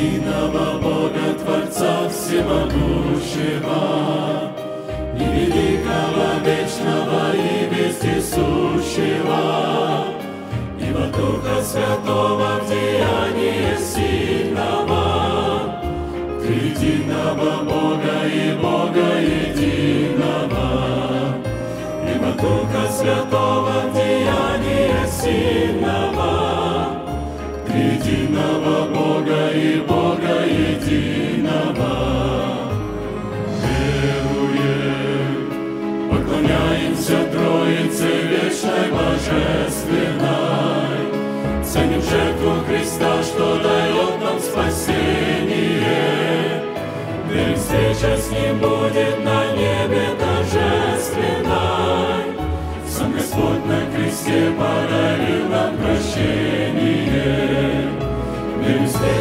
единого Бога Творца Всемогущего, и великого, вечного и вездесущего, и во Духа Святого в деянии сильного, единого Бога и Бога единого, и во Духа Святого в деянии сильного, единого Бога и Бога единого. Веруем, поклоняемся Троице вечной божественной, ценим жертву Христа, что дает нам спасение. Верим, встреча с Ним будет на небе торжественной. Сам Господь на кресте подарил нам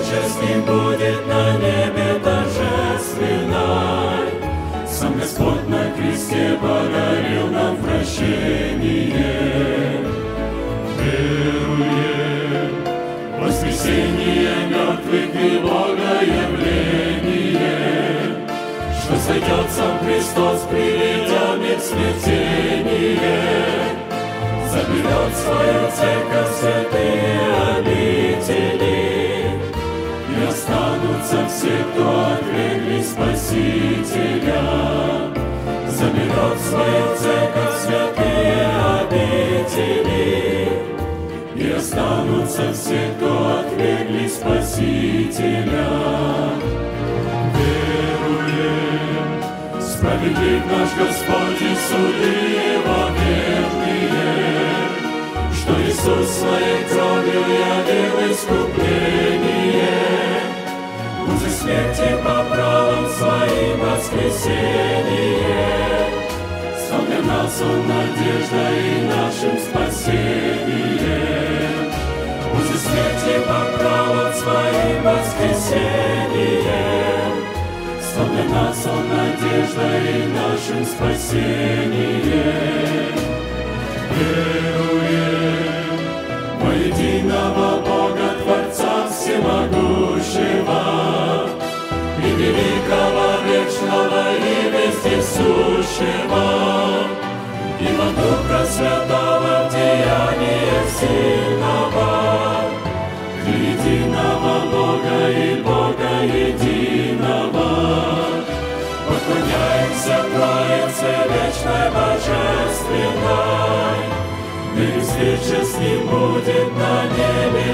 Ним будет на небе торжественной. Сам Господь на кресте подарил нам прощение. Веруем, воскресение мертвых и Богоявление, что сойдет сам Христос, приведя мир в смятение, заберет свою церковь Заберет в свою церковь святые обители, и останутся все, кто отвергли Спасителя. Веруем, справедлив наш Господь и суды его верные, что Иисус своей кровью явил искупление, смерти по правам своим воскресение. Нас Он надеждой и нашим спасением. Уже смерти по правам своим воскресением. Стал для нас Он надеждой и нашим спасением. Веруем во единого Бога Творца Всемогущего и великого, вечного и вездесущего, сильного, единого Бога и Бога единого. Поклоняемся Троице вечной божественной, Мир встреча с Ним будет на небе